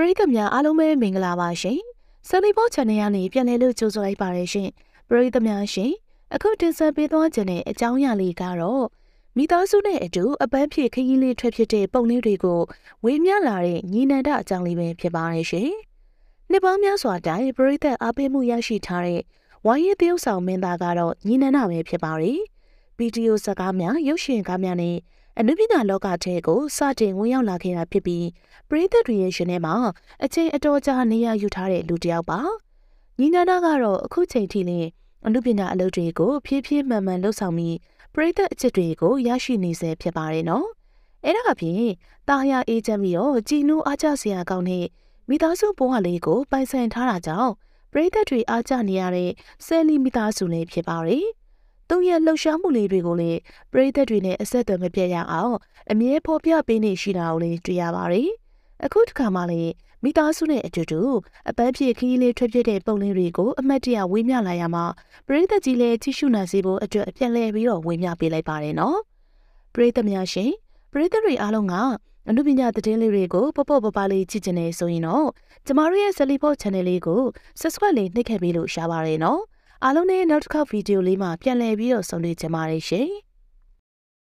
ရိသတ်များအားလုံးပဲမင်္ဂလာပါရှင်။ဆယ်လီဘော channel ကနေပြန်လည်လို့ကြိုဆိုလိုက်ပါရရှင်။ပရိသတ်များရှင်အခုတင်ဆက်ပေးသွားခြင်းတဲ့အကြောင်းအရာလေးကတော့မိသားစုနဲ့အတူအပန်းဖြေခရီးလေးထွက်ဖြစ်တဲ့ပုံလေးတွေကိုဝေမျှလာတဲ့ညီနန္ဒအကြောင်းလေးပဲဖြစ်ပါရဲ့ရှင်။နှစ်ပေါင်းများစွာတိုင်ပရိသတ်အားပေးမှုရရှိထားတဲ့ဝိုင်းရဲတရုပ်ဆောင်မင်းသားကတော့ညီနန္ဒပဲဖြစ်ပါရဲ့။ဗီဒီယိုဇာတ်ကားများရုပ်ရှင်ကားများနဲ့ အနုပညာလောကထဲကိုစတင်ဝင်ရောက်လာခဲ့တာဖြစ်ပြီးပရိသတ်တွေရဲ့ရှင်ထဲမှာအချိန်အတော်ကြာနေရယူထားတဲ့လူတစ်ယောက်ပါညီညာနာကတော့အခုချိန်ထိလည်းအနုပညာအလုပ်တွေကို ဖြည်းဖြည်းမှန်မှန်လှုပ်ဆောင်ပြီးပရိသတ်အချက်တွေကိုရရှိနေစေဖြစ်ပါတယ်နော်အဲ့ဒါအပြင်တာယာအေးချမ်းပြီးတော့ကြည်နူးအားကျစရာကောင်းတဲ့မိသားစုဘဝလေးကိုပိုင်ဆိုင်ထားတာကြောင့်ပရိသတ်တွေအားကျနေရတဲ့ဆယ်လီမိသားစုလေးဖြစ်ပါတယ် သူ့ရဲ့လှုပ်ရှားမှုလေးတွေကိုလည်းပရိသတ်တွေနဲ့အဆက်အသွယ်မပြတ်ရအောင်အမြဲဖော်ပြပေးနေရှိတာကိုလည်းတွေ့ရပါတယ်။အခုတစ်ခါမှလည်းမိသားစုနဲ့အတူတူအပန်းဖြေခီးလေးထွက်ပြတဲ့ပုံလေးတွေကိုအမတ်တရဝေးမျှလာရမှာပရိသတ်ကြီးလည်းကြည့်ရှုနိုင်စေဖို့အတွက်အပြည့်လဲပြီးတော့ဝေးမျှပေးလိုက်ပါတယ်နော်။ပရိသတ်များရှင်ပရိသတ်တွေအားလုံးကအနုပညာသတင်းလေးတွေကိုပပပပလေးကြည့်ကြနေဆိုရင်တော့ကျမတို့ရဲ့ Saliport Channel လေးကို Subscribe လေးနှိပ်ခဲ့ပေးလို့ရှားပါတယ်နော်။ အားလုံးနဲ့နောက်တစ်ခေါက်ဗီဒီယိုလေးမှာပြန်လည်ပြီးတော့ဆုံတွေ့ကြပါရစေရှင်။